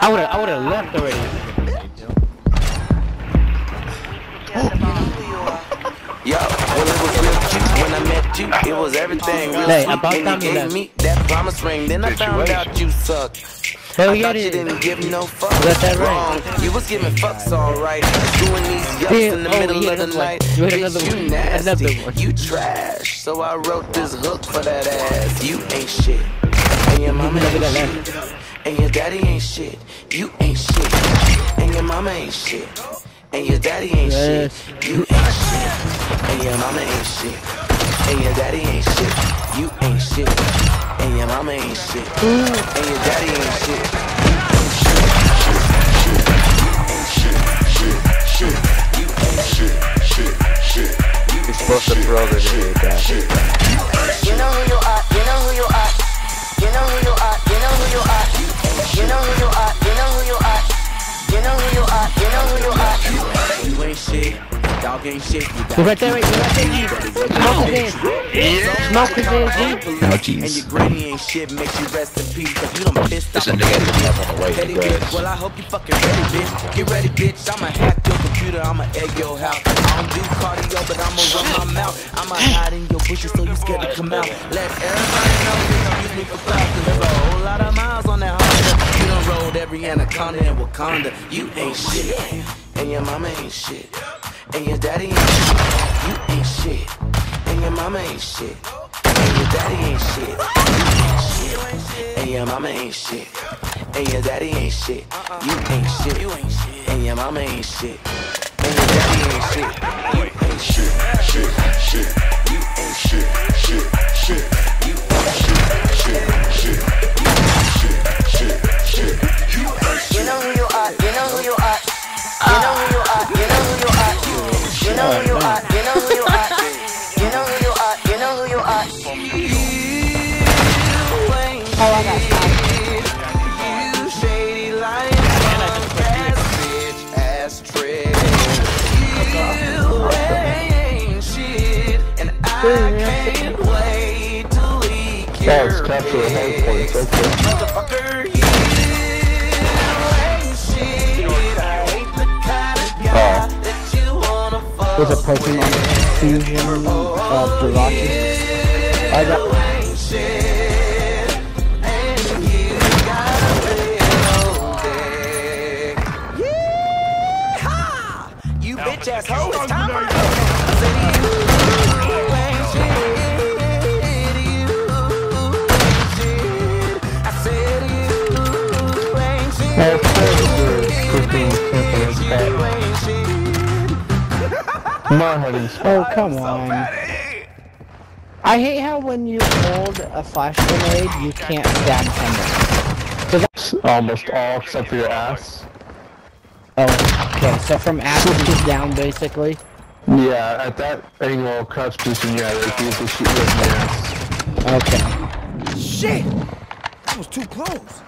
I would have, I would have left already. Yo, when it was real cute, when I met you, it was everything real Hey, sweet. about Then time you you gave me that promise ring, then I found out you suck. Hell I yeah, thought it you didn't give no fuck. Got that Wrong. right. You was giving fucks alright. Doing these yucks Damn, in the oh, middle he of the another one. night. You hit Bitch, another you one. nasty. Another one. You trash. So I wrote this hook for that ass. You ain't shit. And your mama Look at that ain't shit. And your daddy ain't shit. You ain't shit. And your mama ain't shit. And your daddy ain't Yes. shit. You ain't shit. And your mama ain't shit. And your daddy ain't shit. You ain't shit. And your mama ain't shit. And your daddy ain't sick. You ain't sick. You ain't shit. Shit, shit You're supposed to throw this shit back. You know who you are, you know who you are. You know who you are, shit. Dog ain't shit. You got right there, right there, right there. Smoke his ass. Smoke his ass, G. Oh, And your granny ain't shit, makes you rest in peace. Cause you done pissed off Listen, nigga, I didn't have on the way, Petty you bitch, well I hope you fucking ready, bitch. Get ready, bitch. I'ma hack your computer, I'ma egg your house. I don't do cardio, but I'ma run my mouth. I'ma hide in your bushes so you scared to come out. Let everybody know they don't use me for clout. Cause there's a whole lot of miles on that Honda. You done rolled every anaconda in Wakanda. You ain't shit. And your mama ain't shit. And your daddy ain't shit. You ain't shit. And your mama ain't shit. And your daddy ain't shit. You ain't shit. And your mama ain't shit. And your daddy ain't shit. You ain't shit. And your mama ain't shit. And your daddy ain't shit. You ain't. Shit. You know who you are, you know who you are. You know who you are, you know who you are. Oh, I got You shady lying punk ass bitch ass There's a Pokemon fusion of Jirachi. I got. ain't shit, and you got a little You bitch ass hoe, it's time for the I said you ain't shit, shit. Come. Oh, come on. I hate how when you hold a flash grenade, you can't stab someone. Almost all except for your ass. Oh, okay. So from ass to down, basically. Yeah, at that angle, crouch position, yeah, like you can shoot you in the ass. Okay. Shit! That was too close.